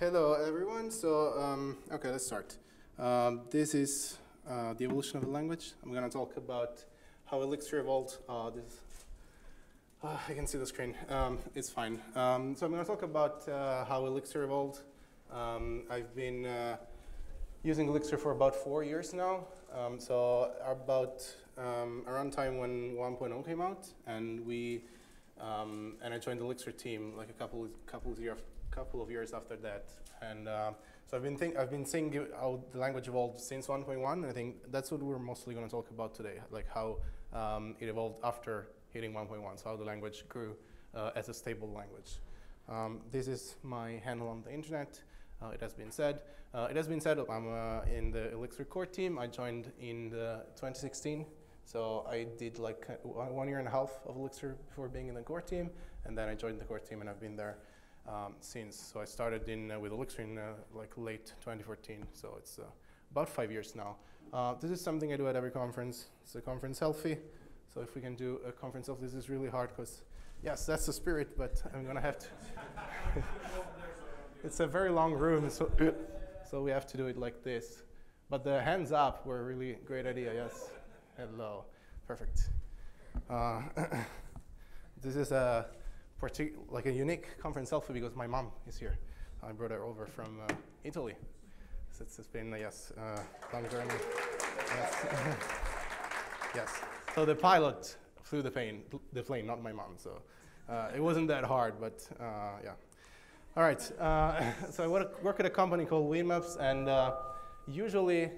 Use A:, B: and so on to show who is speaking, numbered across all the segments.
A: Hello, everyone. So, um, okay, let's start. Um, this is uh, the evolution of the language. I'm going to talk about how Elixir evolved. Uh, this, uh, I can see the screen. Um, it's fine. Um, so I'm going to talk about uh, how Elixir evolved. Um, I've been uh, using Elixir for about four years now. Um, so about around time when 1.0 came out, and we and I joined the Elixir team like a couple couple of years couple of years after that. And uh, so I've been think I've been seeing how the language evolved since 1.1. And I think that's what we're mostly going to talk about today, like how um, it evolved after hitting 1.1. So how the language grew uh, as a stable language. Um, this is my handle on the internet. Uh, it has been said. Uh, it has been said I'm uh, in the Elixir core team. I joined in 2016. So I did like one year and a half of Elixir before being in the core team, and then I joined the core team, and I've been there um, since. So I started in uh, with Elixir in uh, like late 2014. So it's uh, about five years now. Uh, this is something I do at every conference. It's a conference selfie. So if we can do a conference selfie, this is really hard because yes, that's the spirit, but I'm gonna have to. it's a very long room, so so we have to do it like this. But the hands up were a really great idea. Yes. Hello. Perfect. Uh, this is a partic- like a unique conference selfie because my mom is here. I brought her over from uh, Italy. So it's, it's been, uh, yes, uh, long journey. Yes. yes. So the pilot flew the plane, the plane, not my mom. So uh, it wasn't that hard, but uh, yeah. All right. Uh, so I work, work at a company called Weedmaps, and usually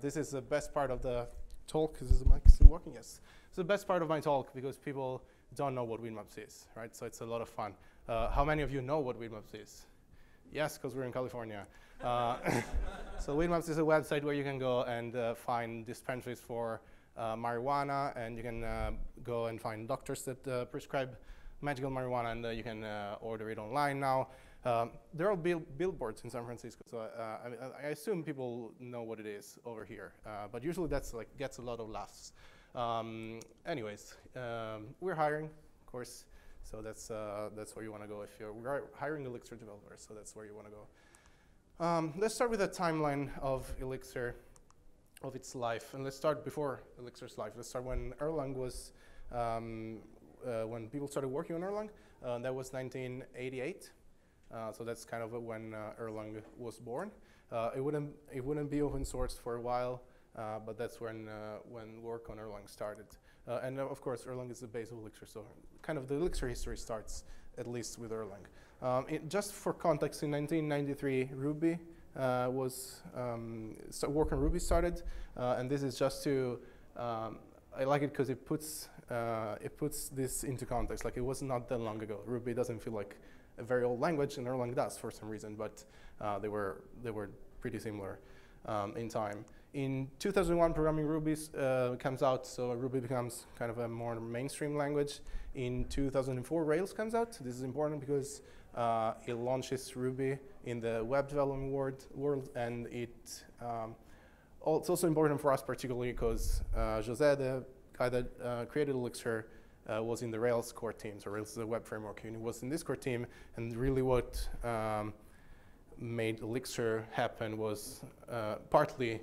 A: this is the best part of the talk. Is the mic still working? Yes. It's the best part of my talk because people don't know what Weedmaps is, right? So it's a lot of fun. Uh, how many of you know what Weedmaps is? Yes, because we're in California. Uh, so Weedmaps is a website where you can go and uh, find dispensaries for uh, marijuana, and you can uh, go and find doctors that uh, prescribe medical marijuana, and you can order it online now. Um, there are bill billboards in San Francisco, so I, I, assume people know what it is over here. but usually that's like gets a lot of laughs. Um, anyways, um, we're hiring, of course, so that's, uh, that's where you want to go if you're we're hiring Elixir developers, so that's where you want to go. Um, let's start with a timeline of Elixir, of its life, and let's start before Elixir's life. Let's start when Erlang was, um, uh, when people started working on Erlang. Uh, that was 1988. Uh, so that's kind of when uh, Erlang was born. Uh, it wouldn't it wouldn't be open sourced for a while. Uh, but that's when, uh, when work on Erlang started. Uh, and of course, Erlang is the base of Elixir, so kind of the Elixir history starts at least with Erlang. Um, it, just for context, in 1993, Ruby uh, was, um, so work on Ruby started, uh, and this is just to, um, I like it because it puts, uh, it puts this into context, like it was not that long ago. Ruby doesn't feel like a very old language, and Erlang does for some reason, but they, were, they were pretty similar um, in time. In 2001, Programming Ruby uh, comes out, so Ruby becomes kind of a more mainstream language. In 2004, Rails comes out. This is important because uh, it launches Ruby in the web development world, world and it, um, it's also important for us particularly because uh, Jose, the guy that uh, created Elixir, uh, was in the Rails core team. So Rails is a web framework, and he was in this core team. And really, what um, made Elixir happen was uh, partly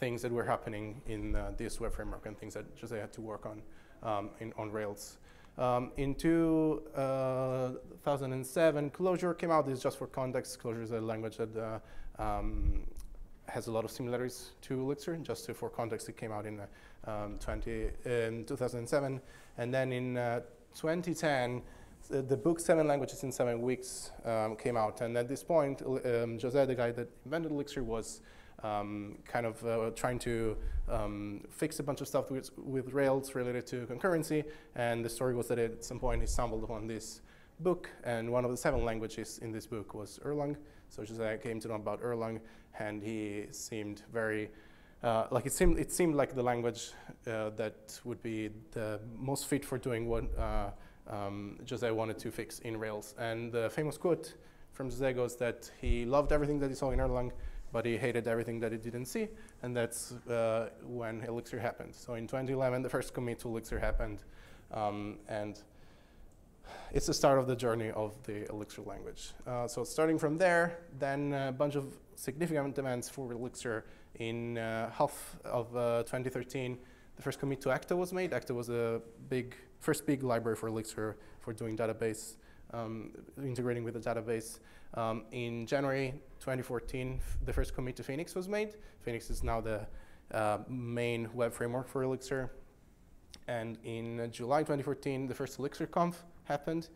A: things that were happening in uh, this web framework and things that Jose had to work on um, in, on Rails. Um, in 2007, uh, Clojure came out. This is just for context. Clojure is a language that uh, um, has a lot of similarities to Elixir. Just to, for context, it came out in, uh, um, 20, in 2007. And then in uh, 2010, the, the, book Seven Languages in Seven Weeks um, came out. And at this point, um, Jose, the guy that invented Elixir, was um, kind of uh, trying to um, fix a bunch of stuff with, with, Rails related to concurrency. And the story was that at some point he stumbled upon this book, and one of the seven languages in this book was Erlang. So Jose came to know about Erlang, and he seemed very uh, like it seemed, it seemed like the language uh, that would be the most fit for doing what uh, um, Jose wanted to fix in Rails. And the famous quote from Jose goes that he loved everything that he saw in Erlang, but he hated everything that he didn't see, and that's uh, when Elixir happened. So in 2011, the first commit to Elixir happened, um, and it's the start of the journey of the Elixir language. Uh, so starting from there, then a bunch of significant events for Elixir in uh, half of uh, 2013. The first commit to Ecto was made. Ecto was a big, first big library for Elixir for doing database, um, integrating with the database. Um, in January 2014, the first commit to Phoenix was made. Phoenix is now the uh, main web framework for Elixir. And in uh, July 2014, the first Elixir Conf happened.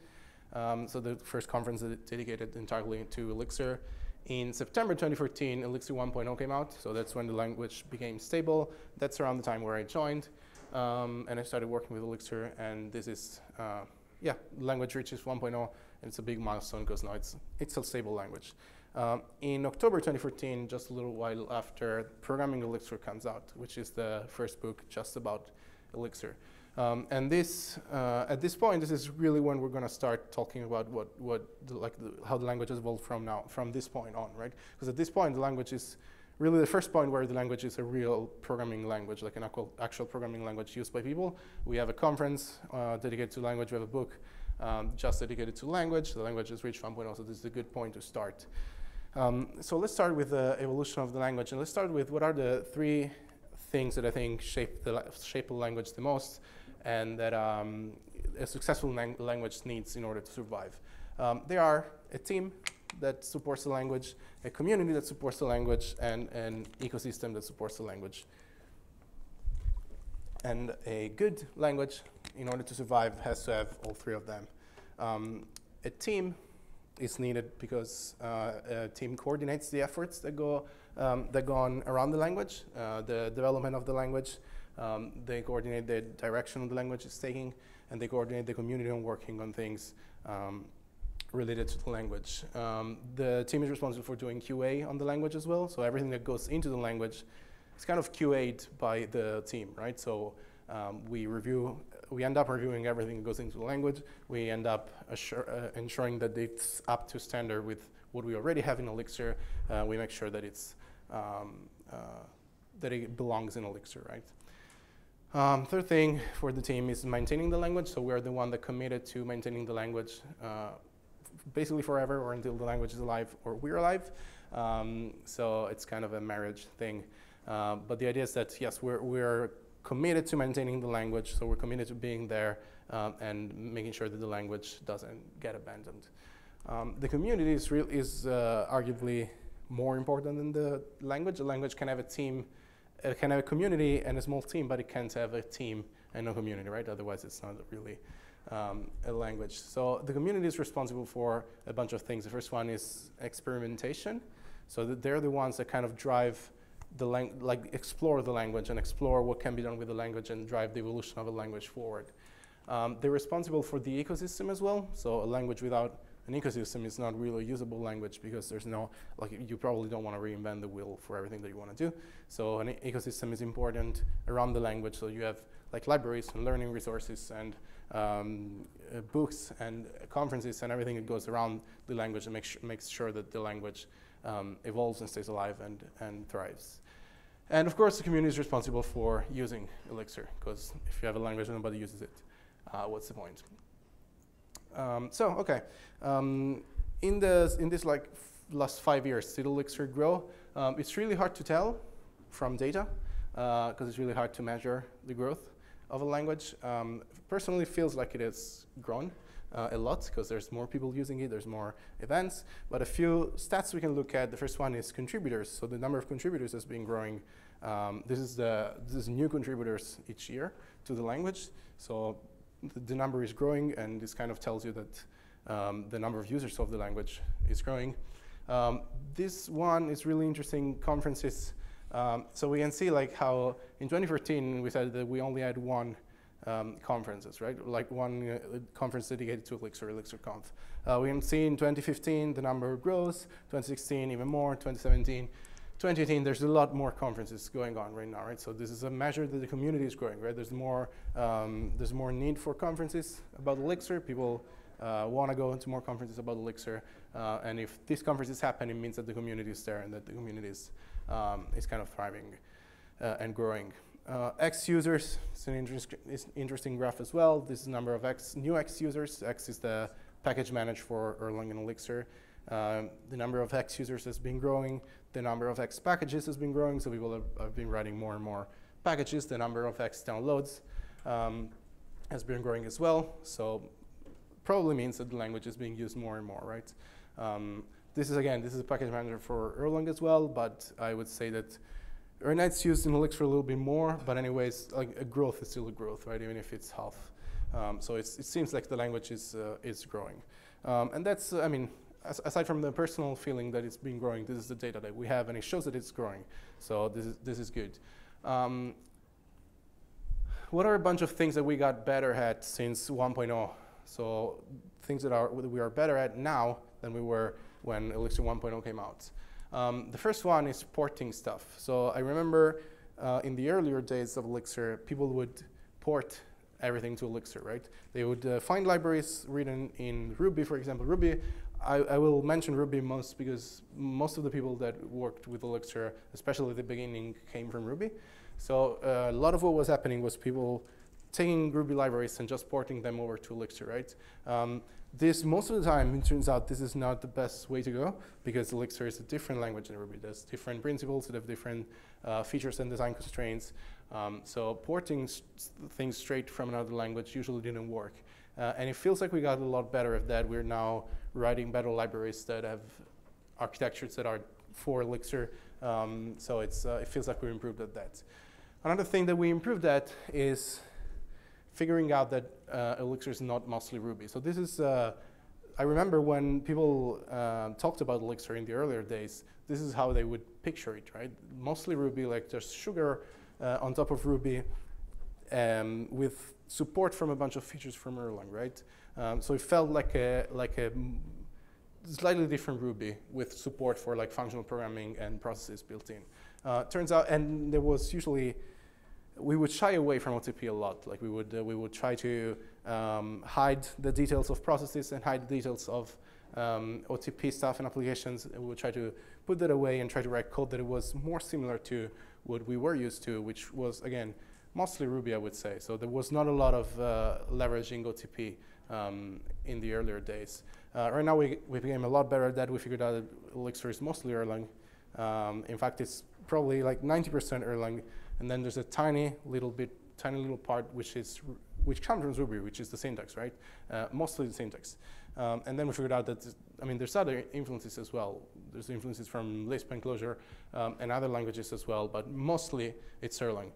A: Um, so the first conference dedicated entirely to Elixir. In September 2014, Elixir 1.0 came out, so that's when the language became stable. That's around the time where I joined, um, and I started working with Elixir, and this is, uh, yeah, language reaches 1.0, and it's a big milestone because now it's, it's a stable language. Um, in October 2014, just a little while after, Programming Elixir comes out, which is the first book just about Elixir. Um, and this, uh, at this point, this is really when we're going to start talking about what, what the, like the, how the language has evolved from now, from this point on, right? Because at this point, the language is really the first point where the language is a real programming language, like an actual, programming language used by people. We have a conference uh, dedicated to language. We have a book um, just dedicated to language. The language has reached 1.0, so this is a good point to start. Um, so let's start with the evolution of the language, and let's start with what are the three things that I think shape the, shape the language the most and that um, a successful lang language needs in order to survive. Um, they are a team that supports the language, a community that supports the language, and an ecosystem that supports the language. And a good language, in order to survive, has to have all three of them. Um, a team is needed because uh, a team coordinates the efforts that go, um, that go on around the language, uh, the development of the language, um, they coordinate the direction the language is taking, and they coordinate the community on working on things um, related to the language. Um, the team is responsible for doing QA on the language as well, so everything that goes into the language is kind of QA'd by the team, right? So um, we review, we end up reviewing everything that goes into the language. We end up assure, uh, ensuring that it's up to standard with what we already have in Elixir. Uh, we make sure that it's um, uh, that it belongs in Elixir, right? Um, third thing for the team is maintaining the language. So we're the one that committed to maintaining the language uh, basically forever or until the language is alive or we're alive. Um, so it's kind of a marriage thing. Uh, but the idea is that, yes, we're, we're committed to maintaining the language. So we're committed to being there um, and making sure that the language doesn't get abandoned. Um, the community is, real, is uh, arguably more important than the language. The language can have a team it can have a community and a small team, but it can't have a team and no community, right? Otherwise, it's not really um, a language. So the community is responsible for a bunch of things. The first one is experimentation. So they're the ones that kind of drive the lang- like explore the language and explore what can be done with the language and drive the evolution of a language forward. Um, they're responsible for the ecosystem as well. So a language without an ecosystem is not really a usable language because there's no, like you probably don't want to reinvent the wheel for everything that you want to do. So an ecosystem is important around the language. So you have like libraries and learning resources and um, uh, books and conferences and everything that goes around the language and makes, makes sure that the language um, evolves and stays alive and, and thrives. And of course, the community is responsible for using Elixir because if you have a language and nobody uses it, uh, what's the point? Um, so, okay. Um, in, this, in this like last five years, did Elixir grow? Um, it's really hard to tell from data because uh, it's really hard to measure the growth of a language. Um, personally, feels like it has grown uh, a lot because there's more people using it, there's more events. But a few stats we can look at. The first one is contributors. So the number of contributors has been growing. Um, this is the this is new contributors each year to the language. So the, the number is growing, and this kind of tells you that um, the number of users of the language is growing. Um, this one is really interesting, conferences. Um, so we can see like how in 2014 we said that we only had one um, conferences, right? Like one uh, conference dedicated to Elixir, ElixirConf. Uh, we can see in 2015 the number grows, 2016 even more, 2017 2018, there's a lot more conferences going on right now, right? So this is a measure that the community is growing, right? There's more, um, there's more need for conferences about Elixir. People uh, want to go into more conferences about Elixir. Uh, and if these conferences happen, it means that the community is there and that the community is, um, is kind of thriving uh, and growing. Uh, Hex users, it's an interesting graph as well. This is number of Hex, new Hex users. Hex is the package managed for Erlang and Elixir. Um, the number of Hex users has been growing. The number of Hex packages has been growing, so people have, have been writing more and more packages. The number of Hex downloads um, has been growing as well. So probably means that the language is being used more and more, right? Um, this is, again, this is a package manager for Erlang as well, but I would say that It's used in Elixir a little bit more, but anyways, like a growth is still a growth, right? Even if it's half. Um, so it seems like the language is uh, is growing, um, and that's uh, I mean, as, aside from the personal feeling that it's been growing, this is the data that we have, and it shows that it's growing. So this is this is good. Um, what are a bunch of things that we got better at since 1.0? So things that are that we are better at now than we were when Elixir 1.0 came out. Um, the first one is porting stuff. So I remember uh, in the earlier days of Elixir, people would port everything to Elixir, right? They would uh, find libraries written in Ruby, for example. Ruby, I, I, will mention Ruby most because most of the people that worked with Elixir, especially at the beginning, came from Ruby. So uh, a lot of what was happening was people taking Ruby libraries and just porting them over to Elixir, right? Um, this, most of the time, it turns out this is not the best way to go because Elixir is a different language than Ruby. There's different principles, it have different uh, features and design constraints. Um, so porting things straight from another language usually didn't work. Uh, and it feels like we got a lot better at that. We're now writing better libraries that have architectures that are for Elixir. Um, so it's, uh, it feels like we improved at that. Another thing that we improved at is figuring out that uh, Elixir is not mostly Ruby. So this is, uh, I remember when people uh, talked about Elixir in the earlier days, this is how they would picture it, right? Mostly Ruby, like just sugar uh, on top of Ruby um, with support from a bunch of features from Erlang, right? Um, so it felt like a, like a slightly different Ruby with support for like functional programming and processes built in. Uh, turns out, and there was usually we would shy away from OTP a lot. Like we would, uh, we would try to um, hide the details of processes and hide the details of um, OTP stuff and applications. We would try to put that away and try to write code that was more similar to what we were used to, which was, again, mostly Ruby, I would say. So there was not a lot of uh, leveraging OTP um, in the earlier days. Uh, right now, we, we became a lot better at that. We figured out that Elixir is mostly Erlang. Um, in fact, it's probably like 90% Erlang. And then there's a tiny little bit, tiny little part which is which comes from Ruby, which is the syntax, right? Uh, mostly the syntax. Um, and then we figured out that, I mean, there's other influences as well. There's influences from Lisp and Clojure um, and other languages as well, but mostly it's Erlang.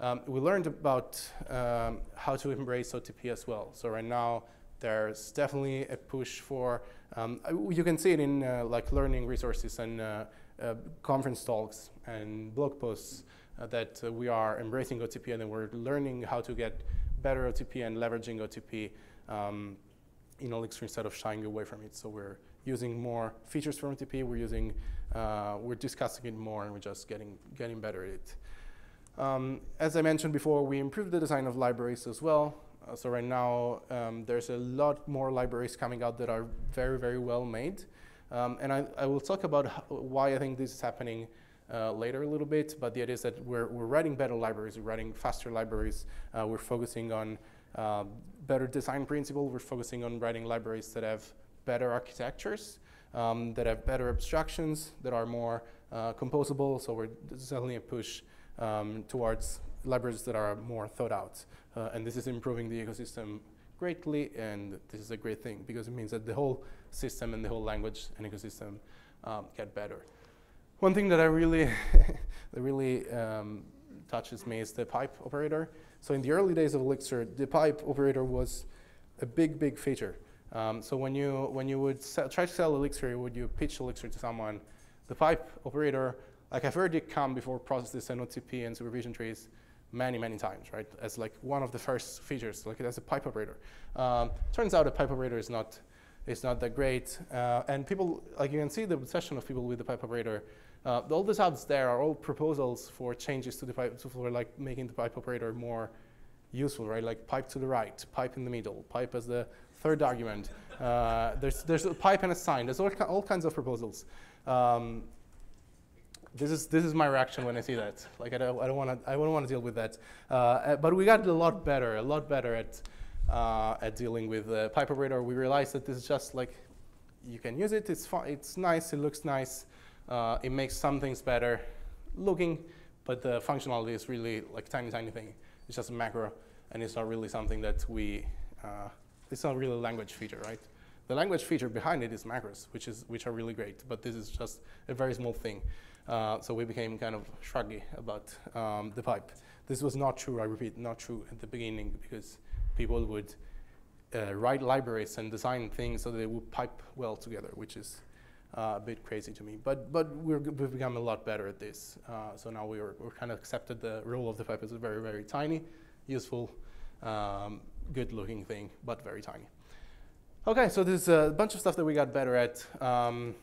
A: Um, we learned about um, how to embrace OTP as well. So right now, there's definitely a push for, um, you can see it in uh, like learning resources and uh, uh, conference talks and blog posts uh, that uh, we are embracing OTP and we're learning how to get better OTP and leveraging OTP um, in Elixir instead of shying away from it. So we're using more features from OTP, we're using, uh, we're discussing it more and we're just getting, getting better at it. Um, as I mentioned before, we improved the design of libraries as well. Uh, so right now, um, there's a lot more libraries coming out that are very, very well made. Um, and I, I, will talk about why I think this is happening uh, later a little bit, but the idea is that we're, we're writing better libraries, we're writing faster libraries, uh, we're focusing on uh, better design principle, we're focusing on writing libraries that have better architectures, um, that have better abstractions, that are more uh, composable, so we're definitely a push um, towards libraries that are more thought out. Uh, and this is improving the ecosystem greatly, and this is a great thing because it means that the whole system and the whole language and ecosystem um, get better. One thing that I really, that really um, touches me is the pipe operator. So in the early days of Elixir, the pipe operator was a big, big feature. Um, so when you, when you would sell, try to sell Elixir, would you pitch Elixir to someone, the pipe operator, like I've heard it come before processes and OTP and supervision trees many, many times, right? As like one of the first features, like as a pipe operator. Um, turns out a pipe operator is not, is not that great. Uh, and people, like you can see the obsession of people with the pipe operator uh, all the tabs there are all proposals for changes to the pipe, for like making the pipe operator more useful, right? Like pipe to the right, pipe in the middle, pipe as the third argument. Uh, there's, there's a pipe and a sign. There's all, all kinds of proposals. Um, this is this is my reaction when I see that. Like I don't I don't want to I don't want to deal with that. Uh, but we got a lot better, a lot better at uh, at dealing with the pipe operator. We realized that this is just like you can use it. It's fun, It's nice. It looks nice. Uh, it makes some things better looking, but the functionality is really like tiny tiny thing. It's just a macro, and it's not really something that we. Uh, it's not really a language feature, right? The language feature behind it is macros, which is which are really great. But this is just a very small thing. Uh, so we became kind of shruggy about um, the pipe. This was not true, I repeat, not true at the beginning because people would uh, write libraries and design things so they would pipe well together, which is uh, a bit crazy to me. But, but we have become a lot better at this. Uh, so now we are, we're kind of accepted the role of the pipe as a very, very tiny, useful, um, good looking thing, but very tiny. Okay, so there's a bunch of stuff that we got better at. Um,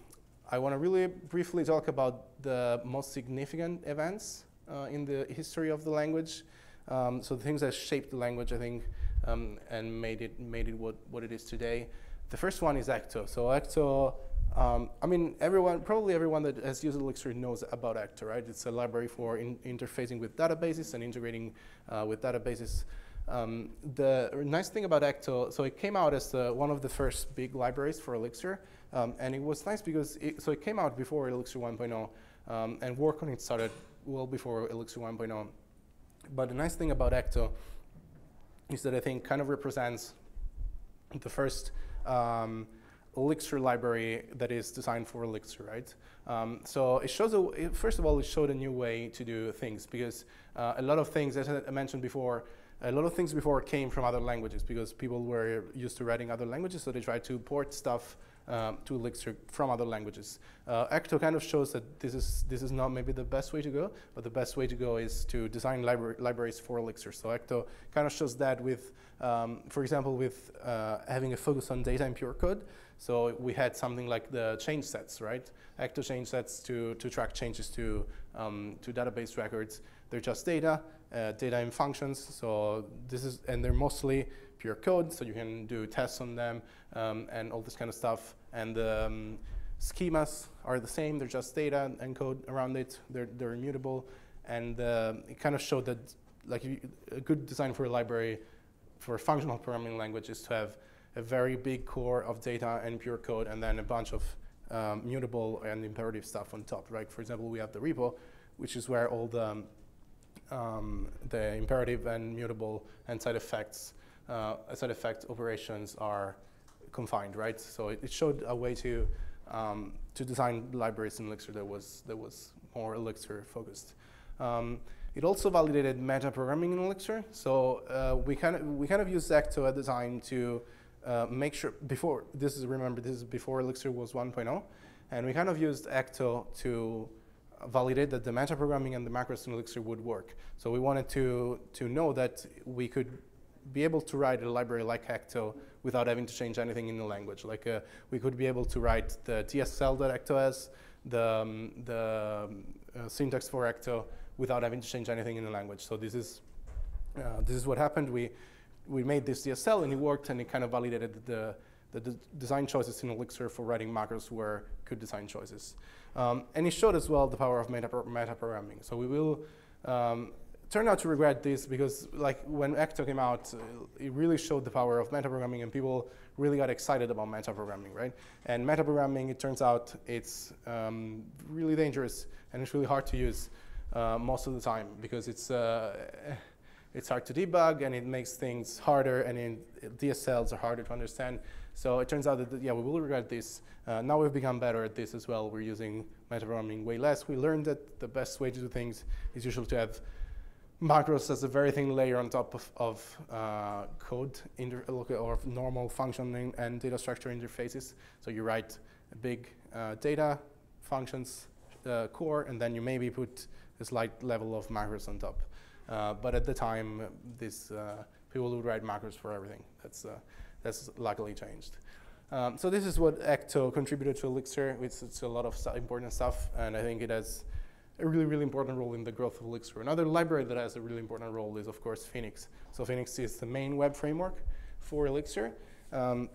A: I want to really briefly talk about the most significant events uh, in the history of the language. Um, so the things that shaped the language, I think, um, and made it made it what, what it is today. The first one is Ecto. So Ecto, um, I mean, everyone, probably everyone that has used Elixir knows about Ecto, right? It's a library for in interfacing with databases and integrating uh, with databases. Um, the nice thing about Ecto, so it came out as the, one of the first big libraries for Elixir. Um, and it was nice because, it, so it came out before Elixir 1.0, um, and work on it started well before Elixir 1.0. But the nice thing about Ecto is that I think kind of represents the first um, Elixir library that is designed for Elixir, right? Um, so it shows, a, it, first of all, it showed a new way to do things because uh, a lot of things, as I mentioned before, a lot of things before came from other languages because people were used to writing other languages, so they tried to port stuff um, to Elixir from other languages. Uh, Ecto kind of shows that this is, this is not maybe the best way to go, but the best way to go is to design libra libraries for Elixir. So Ecto kind of shows that with, um, for example, with uh, having a focus on data and pure code. So we had something like the change sets, right? Ecto change sets to, to track changes to, um, to database records. They're just data, uh, data in functions. So this is, and they're mostly pure code, so you can do tests on them um, and all this kind of stuff. And the um, schemas are the same, they're just data and code around it, they're, they're immutable. And uh, it kind of showed that like a good design for a library for a functional programming language is to have a very big core of data and pure code and then a bunch of um, mutable and imperative stuff on top, right? For example, we have the repo, which is where all the, um, the imperative and mutable and side effects uh, side effect operations are confined, right? So it, it showed a way to um, to design libraries in Elixir that was that was more Elixir focused. Um, it also validated meta programming in Elixir. So uh, we kind of we kind of used Ecto at the time to uh, make sure before this is remember this is before Elixir was 1.0, and we kind of used Ecto to validate that the meta programming and the macros in Elixir would work. So we wanted to to know that we could be able to write a library like Ecto without having to change anything in the language. Like uh, we could be able to write the DSL that Ecto has, the, um, the um, uh, syntax for Ecto without having to change anything in the language. So this is, uh, this is what happened. We, we made this DSL and it worked and it kind of validated the, the, design choices in Elixir for writing macros were good design choices. Um, and it showed as well the power of meta, meta. So we will um, turned out to regret this because like when Ecto came out, uh, it really showed the power of metaprogramming and people really got excited about metaprogramming, right? And metaprogramming, it turns out it's um, really dangerous and it's really hard to use uh, most of the time because it's, uh, it's hard to debug and it makes things harder and in, DSLs are harder to understand. So it turns out that, yeah, we will regret this. Uh, now we've become better at this as well. We're using metaprogramming way less. We learned that the best way to do things is usually to have macros as a very thin layer on top of, of uh, code or normal functioning and data structure interfaces. So you write big uh, data functions uh, core, and then you maybe put a slight level of macros on top. Uh, but at the time, this uh, people would write macros for everything. That's uh, that's luckily changed. Um, so this is what Ecto contributed to Elixir. It's, it's a lot of important stuff, and I think it has a really, really important role in the growth of Elixir. Another library that has a really important role is, of course, Phoenix. So Phoenix is the main web framework for Elixir. Um,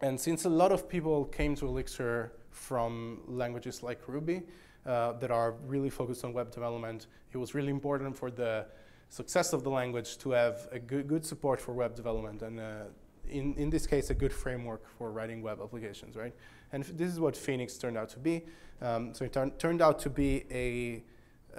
A: and since a lot of people came to Elixir from languages like Ruby, uh, that are really focused on web development. It was really important for the success of the language to have a good, good support for web development and uh, in, in this case, a good framework for writing web applications, right? And this is what Phoenix turned out to be. Um, so it turned out to be a,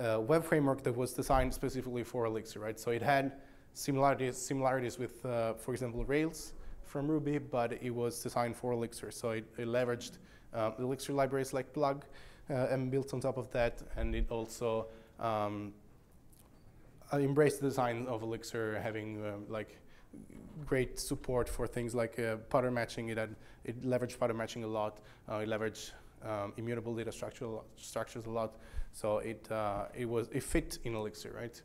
A: a, web framework that was designed specifically for Elixir, right? So it had similarities, similarities with, uh, for example, Rails from Ruby, but it was designed for Elixir. So it, it leveraged uh, Elixir libraries like Plug uh, and built on top of that, and it also um, embraced the design of Elixir, having um, like great support for things like uh, pattern matching. It had it leveraged pattern matching a lot. Uh, it leveraged um, immutable data structure, structures a lot. So it uh, it was it fit in Elixir, right?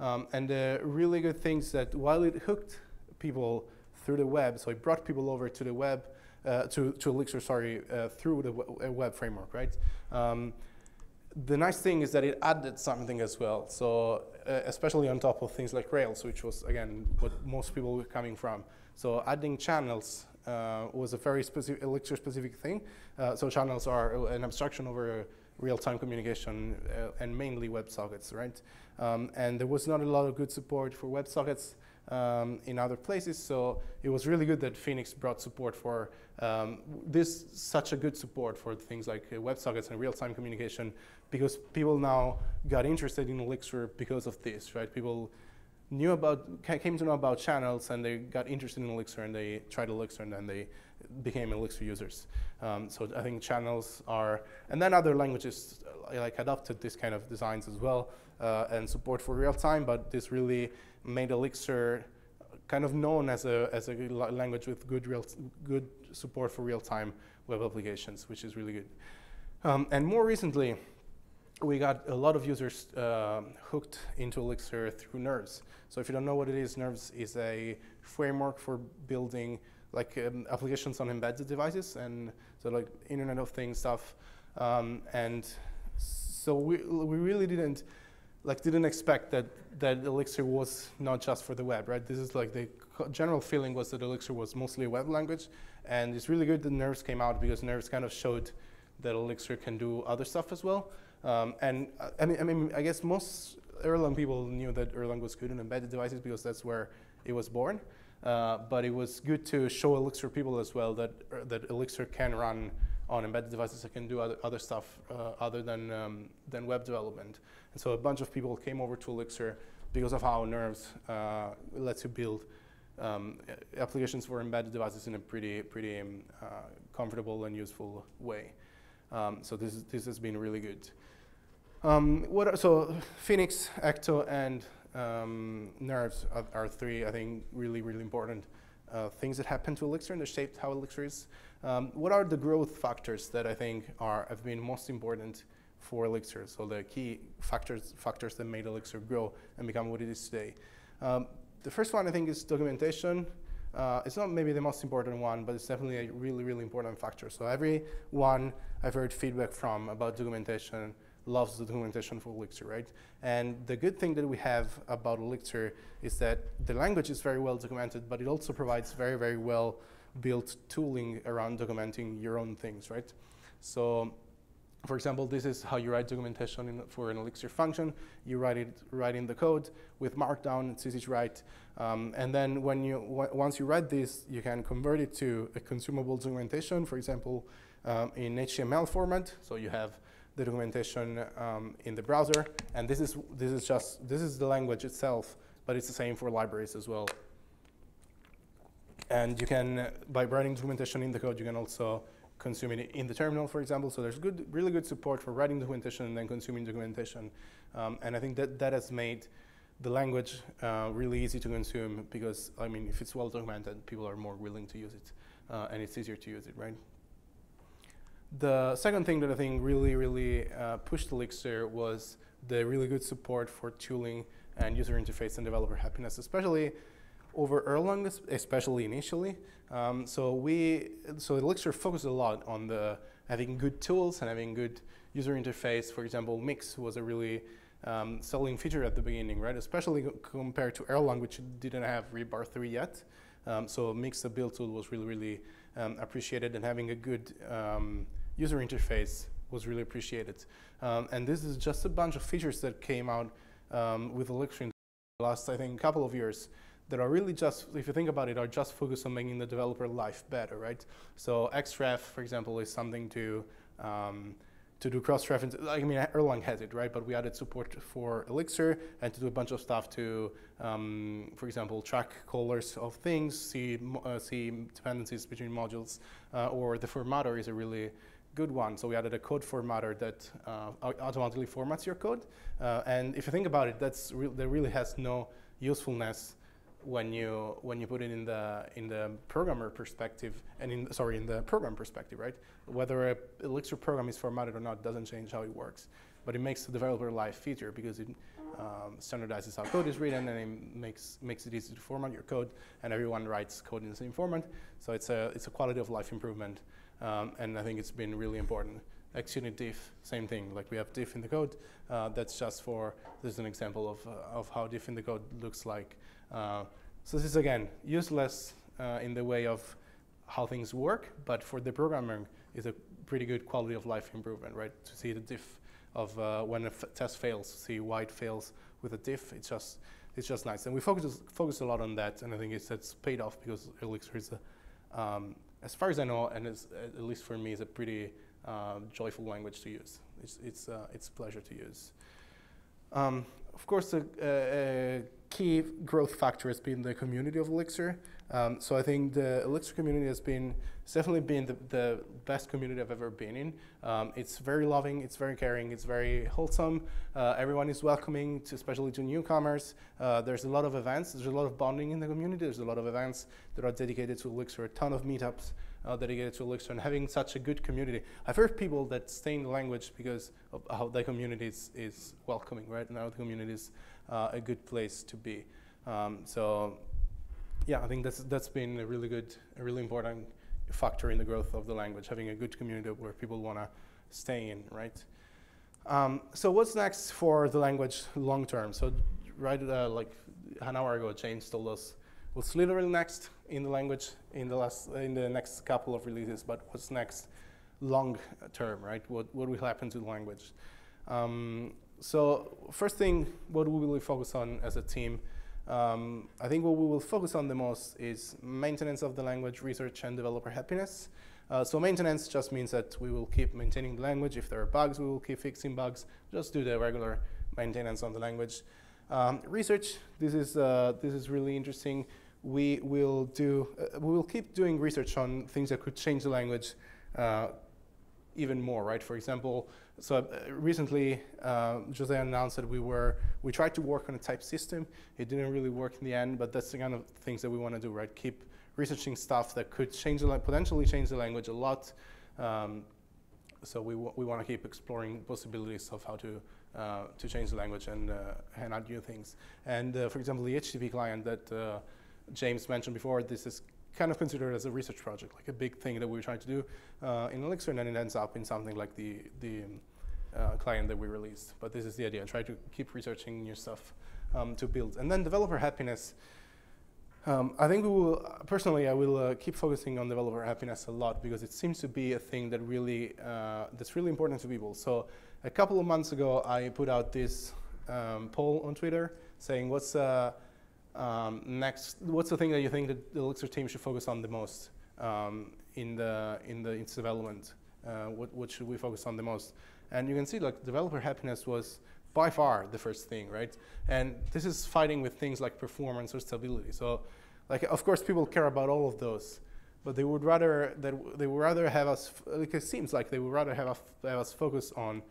A: Um, and the really good things that while it hooked people through the web, so it brought people over to the web, uh, to, to Elixir, sorry, uh, through the uh, web framework, right? Um, the nice thing is that it added something as well. So uh, especially on top of things like Rails, which was again what most people were coming from. So adding channels uh, was a very specific Elixir specific thing. Uh, so channels are an abstraction over real-time communication uh, and mainly WebSockets, right? Um, and there was not a lot of good support for WebSockets um, in other places. So it was really good that Phoenix brought support for um, this, such a good support for things like uh, WebSockets and real-time communication, because people now got interested in Elixir because of this, right? People knew about, came to know about channels and they got interested in Elixir and they tried Elixir and then they became Elixir users. Um, so I think channels are, and then other languages uh, like adopted this kind of designs as well uh, and support for real time, but this really made Elixir kind of known as a, as a language with good, real, good support for real-time web applications, which is really good. Um, and more recently, we got a lot of users uh, hooked into Elixir through Nerves. So if you don't know what it is, Nerves is a framework for building like um, applications on embedded devices and so like Internet of Things stuff. Um, and so we, we really didn't like didn't expect that that Elixir was not just for the web, right? This is like the general feeling was that Elixir was mostly a web language, and it's really good that Nerves came out because Nerves kind of showed that Elixir can do other stuff as well. Um, and uh, I mean, I mean, I guess most Erlang people knew that Erlang was good in embedded devices because that's where it was born. Uh, but it was good to show Elixir people as well that uh, that Elixir can run on embedded devices that can do other, other stuff uh, other than um, than web development. And so a bunch of people came over to Elixir because of how Nerves uh, lets you build um, applications for embedded devices in a pretty pretty um, uh, comfortable and useful way. Um, so this is, this has been really good. Um, what are, so Phoenix, Ecto, and um, Nerves are, are, three, I think, really, really important uh, things that happened to Elixir and that shaped how Elixir is. Um, what are the growth factors that I think are, have been most important for Elixir? So the key factors, factors that made Elixir grow and become what it is today. Um, the first one I think is documentation. Uh, it's not maybe the most important one, but it's definitely a really, really important factor. So everyone I've heard feedback from about documentation loves the documentation for Elixir, right? And the good thing that we have about Elixir is that the language is very well documented, but it also provides very, very well built tooling around documenting your own things, right? So for example, this is how you write documentation in, for an Elixir function. You write it right in the code with Markdown. To write. Um, and then when you once you write this, you can convert it to a consumable documentation. For example, um, in HTML format. So you have the documentation um, in the browser, and this is this is just this is the language itself, but it's the same for libraries as well. And you can, by writing documentation in the code, you can also consuming it in the terminal, for example. So there's good, really good support for writing documentation and then consuming documentation. Um, and I think that that has made the language uh, really easy to consume because, I mean, if it's well documented, people are more willing to use it. Uh, and it's easier to use it, right? The second thing that I think really, really uh, pushed Elixir was the really good support for tooling and user interface and developer happiness, especially over Erlang, especially initially. Um, so we, so Elixir focused a lot on the having good tools and having good user interface. For example, Mix was a really um, selling feature at the beginning, right? Especially compared to Erlang, which didn't have Rebar 3 yet. Um, so Mix, the build tool, was really, really um, appreciated, and having a good um, user interface was really appreciated. Um, and this is just a bunch of features that came out with Elixir in the last, I think, couple of years that are really just, if you think about it, are just focused on making the developer life better, right? So Xref, for example, is something to um, to do cross-reference. I mean, Erlang has it, right? But we added support for Elixir and to do a bunch of stuff to, um, for example, track callers of things, see uh, see dependencies between modules, uh, or the formatter is a really good one. So we added a code formatter that uh, automatically formats your code. Uh, and if you think about it, that's re that really has no usefulness when you when you put it in the in the programmer perspective and in sorry in the program perspective, right? Whether a Elixir program is formatted or not doesn't change how it works, but it makes the developer life easier because it um, standardizes how code is written and it makes makes it easy to format your code, and everyone writes code in the same format. So it's a it's a quality of life improvement, um, and I think it's been really important. ExUnit diff, same thing. Like we have diff in the code. Uh, that's just for this is an example of uh, of how diff in the code looks like. Uh, so this is again useless uh, in the way of how things work, but for the programming is a pretty good quality of life improvement, right? To see the diff of uh, when a test fails, see why it fails with a diff. It's just it's just nice, and we focus focus a lot on that, and I think it's, it's paid off because Elixir is, a, um, as far as I know, and at least for me, is a pretty uh, joyful language to use. It's it's uh, it's pleasure to use. Um, of course, a, a, key growth factor has been the community of Elixir. Um, so I think the Elixir community has been definitely been the, the, best community I've ever been in. Um, it's very loving, it's very caring, it's very wholesome. Uh, everyone is welcoming, to, especially to newcomers. Uh, there's a lot of events. There's a lot of bonding in the community. There's a lot of events that are dedicated to Elixir. A ton of meetups uh, dedicated to Elixir and having such a good community. I've heard people that stay in the language because of how the community is, is welcoming, right? Now the community is uh, a good place to be. Um, so yeah, I think that's, that's been a really good, a really important factor in the growth of the language, having a good community where people want to stay in, right? Um, so what's next for the language long term? So right uh, like an hour ago, James told us what's literally next in the language in the last in the next couple of releases, but what's next long term, right? What what will happen to the language? Um, so first thing, what we will focus on as a team, um, I think what we will focus on the most is maintenance of the language, research, and developer happiness. Uh, so maintenance just means that we will keep maintaining the language. If there are bugs, we will keep fixing bugs. Just do the regular maintenance on the language. Um, research, this is, uh, this is really interesting we will do, uh, we will keep doing research on things that could change the language uh, even more, right? For example, so uh, recently uh, Jose announced that we were, we tried to work on a type system. It didn't really work in the end, but that's the kind of things that we want to do, right? Keep researching stuff that could change the, potentially change the language a lot. Um, so we, we want to keep exploring possibilities of how to uh, to change the language and, uh, and add new things. And uh, for example, the HTTP client that uh, James mentioned before, this is kind of considered as a research project, like a big thing that we are trying to do uh, in Elixir, and then it ends up in something like the, the uh, client that we released. But this is the idea, try to keep researching new stuff um, to build. And then developer happiness. Um, I think we will, personally, I will uh, keep focusing on developer happiness a lot because it seems to be a thing that really, uh, that's really important to people. So a couple of months ago, I put out this um, poll on Twitter saying what's uh, um, next, what's the thing that you think that the Elixir team should focus on the most um, in the in the its development? Uh, what what should we focus on the most? And you can see like developer happiness was by far the first thing, right? And this is fighting with things like performance or stability. So, like of course people care about all of those, but they would rather that they would rather have us. Like it seems like they would rather have, us, have us focus on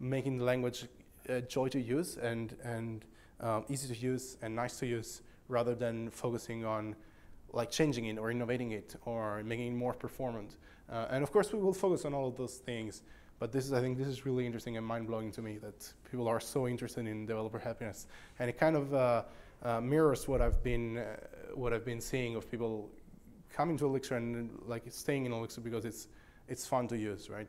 A: making the language a joy to use and and um, easy to use and nice to use rather than focusing on like changing it or innovating it or making it more performant. Uh, and of course, we will focus on all of those things. But this is, I think, this is really interesting and mind-blowing to me that people are so interested in developer happiness, and it kind of uh, uh, mirrors what I've been, uh, what I've been seeing of people coming to Elixir and like staying in Elixir because it's, it's fun to use, right?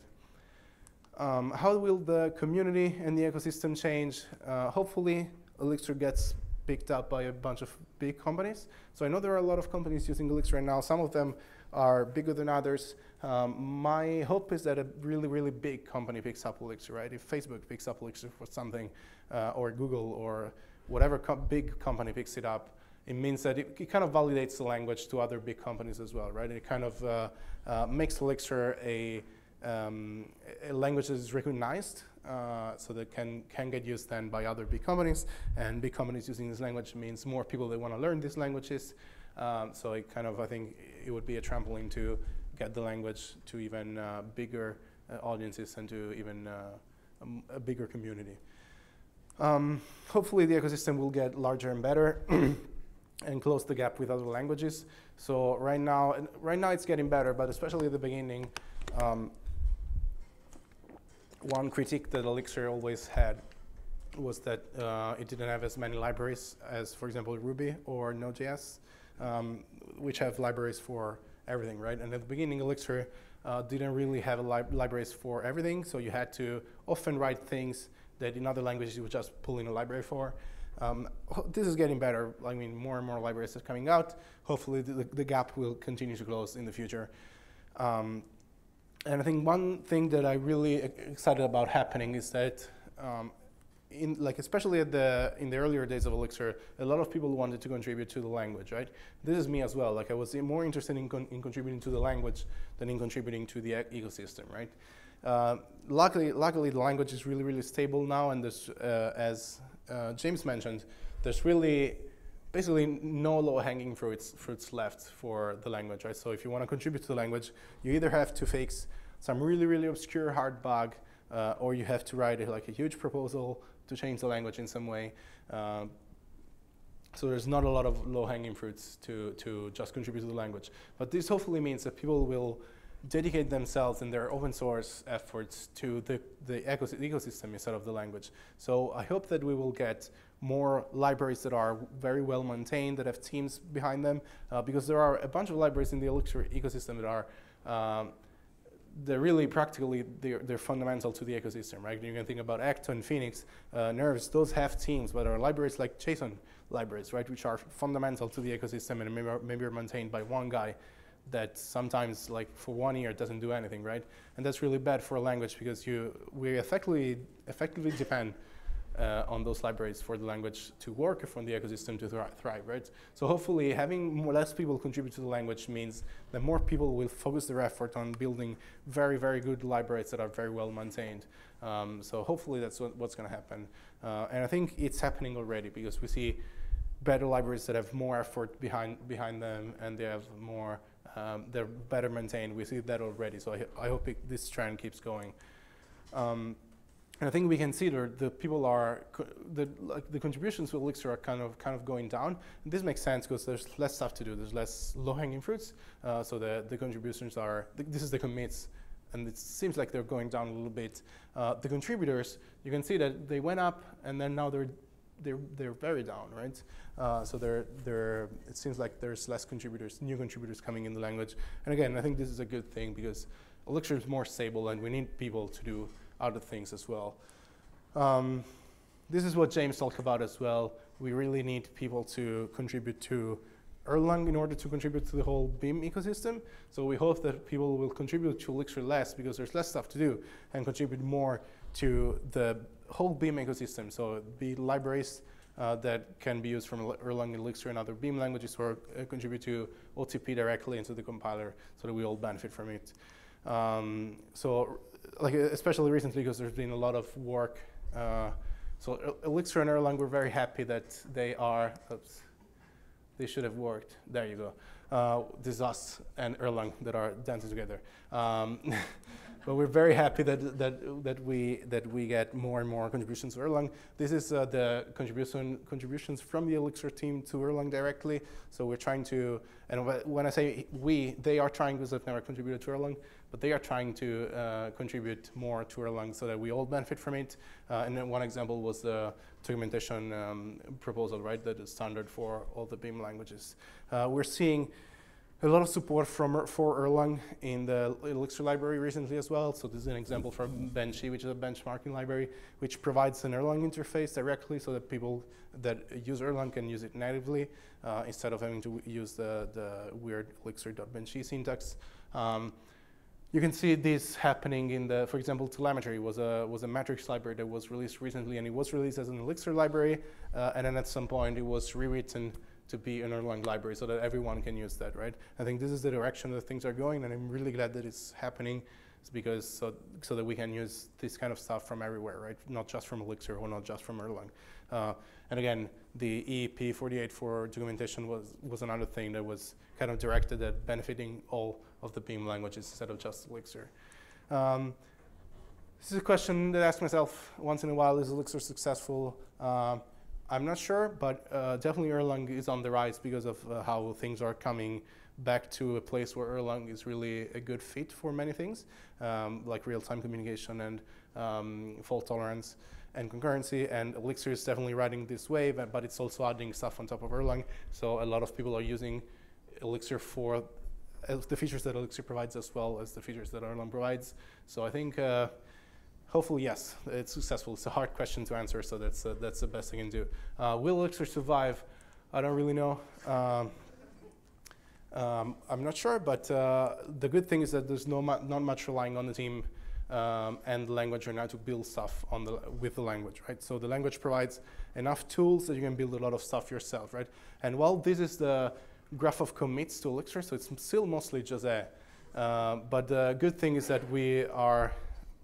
A: Um, how will the community and the ecosystem change? Uh, hopefully, Elixir gets picked up by a bunch of big companies. So I know there are a lot of companies using Elixir right now. Some of them are bigger than others. Um, my hope is that a really, really big company picks up Elixir, right? If Facebook picks up Elixir for something, uh, or Google, or whatever co big company picks it up, it means that it, it, kind of validates the language to other big companies as well, right? It kind of uh, uh, makes Elixir a, um, a, language that is recognized, uh, so that can can get used then by other big companies. And big companies using this language means more people that want to learn these languages. Um, so it kind of, I think, it would be a trampoline to get the language to even uh, bigger uh, audiences and to even uh, a, a, bigger community. Um, hopefully, the ecosystem will get larger and better. and close the gap with other languages. So right now, right now it's getting better, but especially at the beginning, um, one critique that Elixir always had was that uh, it didn't have as many libraries as, for example, Ruby or Node.js, um, which have libraries for everything, right? And at the beginning, Elixir uh, didn't really have li libraries for everything, so you had to often write things that in other languages you would just pull in a library for. Um, this is getting better. I mean, more and more libraries are coming out. Hopefully, the, the gap will continue to close in the future. Um, and I think one thing that I really excited about happening is that, um, in like especially at the in the earlier days of Elixir, a lot of people wanted to contribute to the language, right? This is me as well. Like I was more interested in, con in contributing to the language than in contributing to the ecosystem, right? Uh, luckily, luckily, the language is really, really stable now, and uh, as uh, James mentioned, there's really basically no low-hanging fruits, fruits left for the language, right? So if you want to contribute to the language, you either have to fix some really, really obscure hard bug, uh, or you have to write a, like a huge proposal to change the language in some way. Uh, so there's not a lot of low-hanging fruits to, to just contribute to the language. But this hopefully means that people will dedicate themselves in their open source efforts to the, the ecosystem instead of the language. So I hope that we will get more libraries that are very well maintained, that have teams behind them, uh, because there are a bunch of libraries in the Elixir ecosystem that are um, they're really practically they're, they're, fundamental to the ecosystem, right? You can think about Ecto and Phoenix, uh, Nerves, those have teams, but are libraries like JSON libraries, right, which are fundamental to the ecosystem and maybe are, maybe are maintained by one guy that sometimes like for one year doesn't do anything, right? And that's really bad for a language because you we effectively effectively depend uh, on those libraries for the language to work for the ecosystem to thri thrive, right? So hopefully having more, less people contribute to the language means that more people will focus their effort on building very, very good libraries that are very well maintained. Um, so hopefully that's what, what's going to happen. Uh, and I think it's happening already because we see better libraries that have more effort behind, behind them and they have more um, they're better maintained. We see that already. So I, I hope it, this trend keeps going. Um, and I think we can see that the people are the like the contributions to Elixir are kind of kind of going down. And this makes sense because there's less stuff to do. There's less low-hanging fruits. Uh, so the the contributions are th this is the commits, and it seems like they're going down a little bit. Uh, the contributors, you can see that they went up, and then now they're they're they're very down, right? Uh, so there, there, it seems like there's less contributors, new contributors coming in the language. And again, I think this is a good thing because Elixir is more stable and we need people to do other things as well. Um, this is what James talked about as well. We really need people to contribute to Erlang in order to contribute to the whole Beam ecosystem. So we hope that people will contribute to Elixir less because there's less stuff to do and contribute more to the whole Beam ecosystem. So be libraries, uh, that can be used from Erlang, Elixir, and other Beam languages or uh, contribute to OTP directly into the compiler so that we all benefit from it. Um, so, like especially recently because there's been a lot of work. Uh, so Elixir and Erlang, we're very happy that they are, oops, they should have worked. There you go. Uh, this is us and Erlang that are dancing together. Um, but we're very happy that, that, that, we, that we get more and more contributions to Erlang. This is uh, the contribution, contributions from the Elixir team to Erlang directly. So we're trying to, and when I say we, they are trying because they've never contributed to Erlang, but they are trying to uh, contribute more to Erlang so that we all benefit from it. Uh, and then one example was the documentation um, proposal, right, that is standard for all the Beam languages. Uh, we're seeing a lot of support from for Erlang in the Elixir library recently as well. So this is an example from Benchee, which is a benchmarking library, which provides an Erlang interface directly so that people that use Erlang can use it natively uh, instead of having to use the, the weird elixir.benchee syntax. Um, you can see this happening in the, for example, telemetry was a, was a metrics library that was released recently and it was released as an Elixir library uh, and then at some point it was rewritten to be an Erlang library so that everyone can use that, right? I think this is the direction that things are going, and I'm really glad that it's happening. It's because so, so that we can use this kind of stuff from everywhere, right? Not just from Elixir or not just from Erlang. Uh, and again, the EEP 48 for documentation was, was another thing that was kind of directed at benefiting all of the Beam languages instead of just Elixir. Um, this is a question that I ask myself once in a while, is Elixir successful? Uh, I'm not sure, but uh, definitely Erlang is on the rise because of uh, how things are coming back to a place where Erlang is really a good fit for many things, um, like real-time communication and um, fault tolerance and concurrency. And Elixir is definitely riding this wave, but it's also adding stuff on top of Erlang. So a lot of people are using Elixir for the features that Elixir provides as well as the features that Erlang provides. So I think uh, Hopefully, yes, it's successful. It's a hard question to answer, so that's, uh, that's the best I can do. Uh, will Elixir survive? I don't really know. Um, um, I'm not sure, but uh, the good thing is that there's no not much relying on the team um, and the language right now to build stuff on the, with the language, right? So the language provides enough tools that you can build a lot of stuff yourself, right? And while this is the graph of commits to Elixir, so it's still mostly Jose. Uh, but the good thing is that we are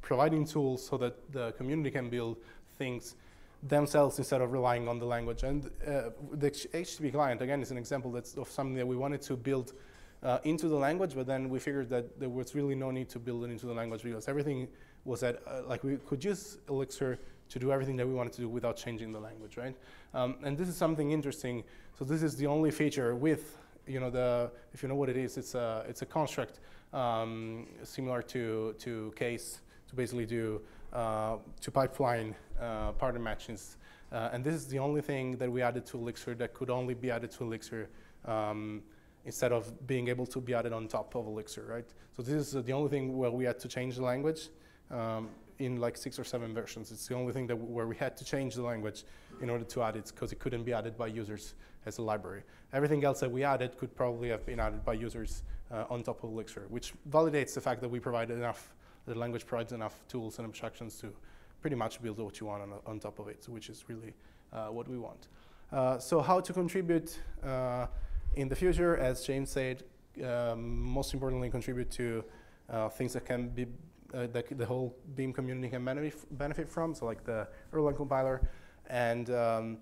A: providing tools so that the community can build things themselves instead of relying on the language. And uh, the HTTP client, again, is an example that's of something that we wanted to build uh, into the language, but then we figured that there was really no need to build it into the language because everything was at, uh, like we could use Elixir to do everything that we wanted to do without changing the language, right? Um, and this is something interesting. So this is the only feature with, you know, the, if you know what it is, it's a, it's a construct um, similar to, to case to basically do uh, to pipeline uh, pattern matchings. Uh, and this is the only thing that we added to Elixir that could only be added to Elixir um, instead of being able to be added on top of Elixir, right? So this is the only thing where we had to change the language um, in like six or seven versions. It's the only thing that where we had to change the language in order to add it because it couldn't be added by users as a library. Everything else that we added could probably have been added by users uh, on top of Elixir, which validates the fact that we provided enough the language provides enough tools and abstractions to pretty much build what you want on, on top of it, which is really uh, what we want. Uh, so how to contribute uh, in the future, as James said, um, most importantly, contribute to uh, things that can be uh, that the whole Beam community can benefit, benefit from, so like the Erlang compiler, and um,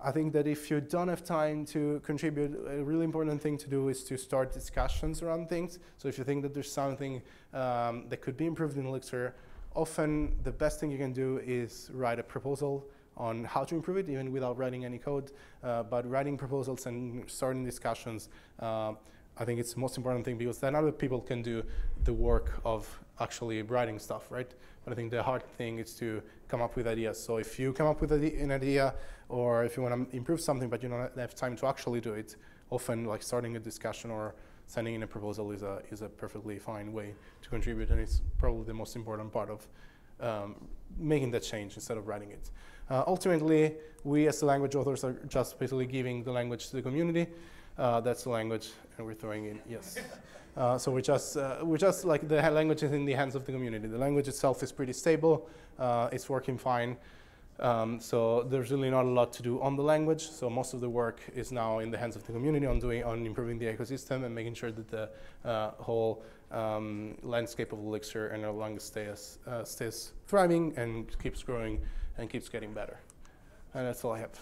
A: I think that if you don't have time to contribute, a really important thing to do is to start discussions around things. So if you think that there's something um, that could be improved in Elixir, often the best thing you can do is write a proposal on how to improve it, even without writing any code. Uh, but writing proposals and starting discussions, uh, I think it's the most important thing because then other people can do the work of actually writing stuff, right? But I think the hard thing is to come up with ideas. So if you come up with an idea, or if you want to improve something, but you don't have time to actually do it, often like starting a discussion or sending in a proposal is a, is a perfectly fine way to contribute, and it's probably the most important part of um, making that change instead of writing it. Uh, ultimately, we as the language authors are just basically giving the language to the community. Uh, that's the language, and we're throwing in, yes. Uh, so we just, uh, we just like the language is in the hands of the community. The language itself is pretty stable. Uh, it's working fine. Um, so there's really not a lot to do on the language. So most of the work is now in the hands of the community on doing on improving the ecosystem and making sure that the uh, whole um, landscape of Elixir and Erlang stays uh, stays thriving and keeps growing and keeps getting better. And that's all I have.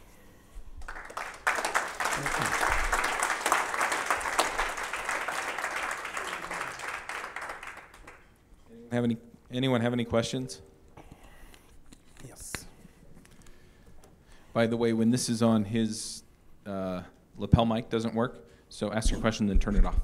B: Have any, anyone have any questions?
A: Yes.
B: By the way, when this is on, his uh, lapel mic doesn't work, so ask your question, then turn it off.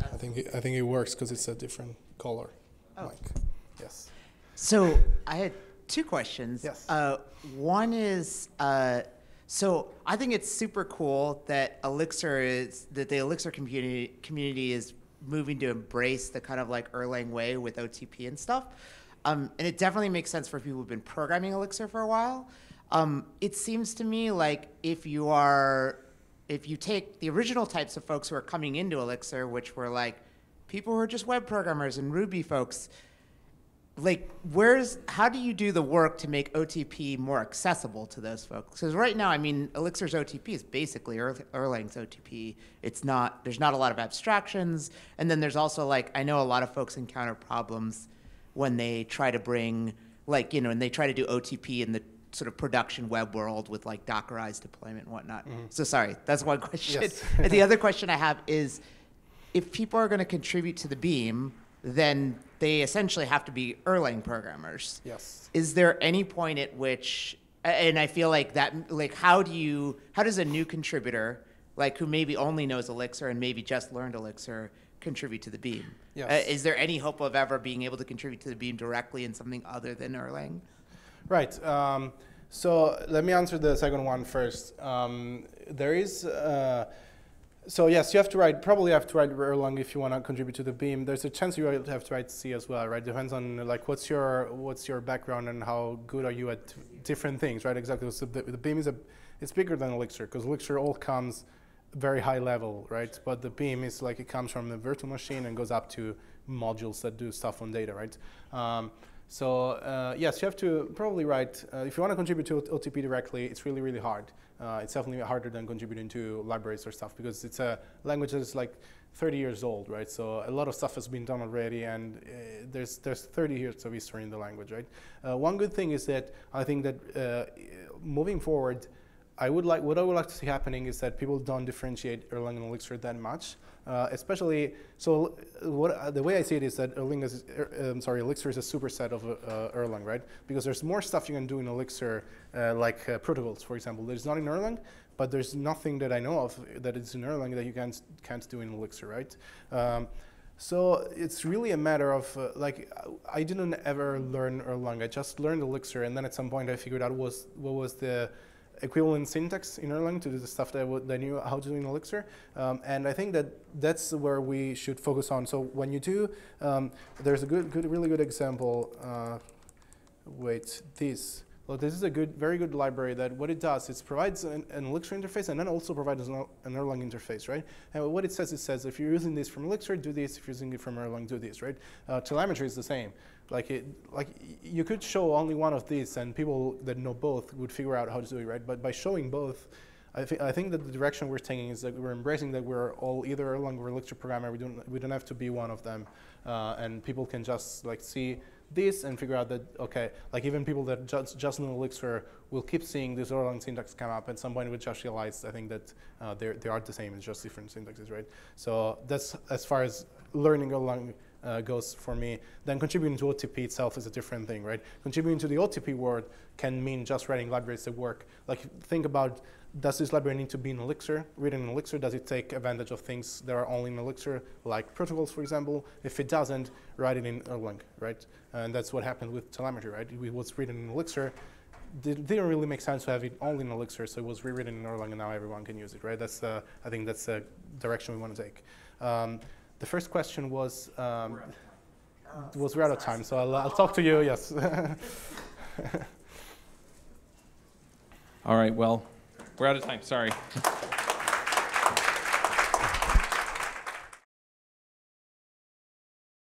A: I think it, I think it works because it's a different color
C: Oh.
A: mic. Yes.
C: So I had two questions.
A: Yes.
C: Uh, one is uh, So I think it's super cool that Elixir is that the Elixir community community is moving to embrace the kind of like Erlang way with OTP and stuff. Um, and it definitely makes sense for people who've been programming Elixir for a while. Um, it seems to me like if you are, if you take the original types of folks who are coming into Elixir, which were like people who are just web programmers and Ruby folks, like where's how do you do the work to make OTP more accessible to those folks? Because right now, I mean, Elixir's OTP is basically Erl- Erlang's OTP. It's not there's not a lot of abstractions, and then there's also like I know a lot of folks encounter problems when they try to bring like you know and they try to do OTP in the sort of production web world with like Dockerized deployment and whatnot. Mm-hmm. So sorry, that's one question.
A: Yes.
C: and the other question I have is, if people are going to contribute to the Beam, then they essentially have to be Erlang programmers.
A: Yes.
C: Is there any point at which, and I feel like that, like, how do you, how does a new contributor, like, who maybe only knows Elixir and maybe just learned Elixir, contribute to the Beam?
A: Yes.
C: Uh, is there any hope of ever being able to contribute to the Beam directly in something other than Erlang?
A: Right. Um, so let me answer the second one first. Um, there is. Uh, so yes, you have to write. Probably have to write Erlang if you want to contribute to the Beam. There's a chance you have to write C as well, right? Depends on like what's your what's your background and how good are you at different things, right? Exactly. So the, the Beam is a it's bigger than Elixir because Elixir all comes very high level, right? But the Beam is like it comes from the virtual machine and goes up to modules that do stuff on data, right? Um, so uh, yes, you have to probably write. Uh, if you want to contribute to OTP directly, it's really really hard. Uh, it's definitely harder than contributing to libraries or stuff because it's a language that's like 30 years old, right? So a lot of stuff has been done already, and uh, there's there's 30 years of history in the language, right? Uh, one good thing is that I think that uh, moving forward, I would like what I would like to see happening is that people don't differentiate Erlang and Elixir that much, uh, especially so. What uh, the way I see it is that Erlang is, er, um, sorry, Elixir is a superset of uh, Erlang, right? Because there's more stuff you can do in Elixir, uh, like uh, protocols, for example. There's not in Erlang, but there's nothing that I know of that is in Erlang that you can't can't do in Elixir, right? Um, so it's really a matter of uh, like I didn't ever learn Erlang. I just learned Elixir, and then at some point I figured out was what was the equivalent syntax in Erlang to do the stuff that I, that I knew how to do in Elixir. Um, and I think that that's where we should focus on. So when you do, um, there's a good, good, really good example. Uh, wait, this. Well, this is a good, very good library that what it does is provides an, an Elixir interface and then also provides an, an Erlang interface, right? And what it says, it says if you're using this from Elixir, do this. If you're using it from Erlang, do this, right? Uh, telemetry is the same. Like it, like you could show only one of these, and people that know both would figure out how to do it, right? But by showing both, I, thi- I think that the direction we're taking is that we're embracing that we're all either Erlang or Elixir programmer. We don't we don't have to be one of them, uh, and people can just like see this and figure out that okay, like even people that just just know Elixir will keep seeing this Erlang syntax come up. At some point, we just realize I think that uh, they they are the same. It's just different syntaxes, right? So that's as far as learning Erlang uh, goes for me. Then contributing to OTP itself is a different thing, right? Contributing to the OTP world can mean just writing libraries that work. Like think about does this library need to be in Elixir? Written in Elixir, does it take advantage of things that are only in Elixir, like protocols, for example? If it doesn't, write it in Erlang, right? And that's what happened with telemetry, right? It was written in Elixir. It didn't really make sense to have it only in Elixir, so it was rewritten in Erlang, and now everyone can use it, right? That's uh, I think that's the direction we want to take. Um, the first question was um, was we're out of time, so I'll, I'll talk to you. Yes.
B: All right, well, we're out of time, sorry.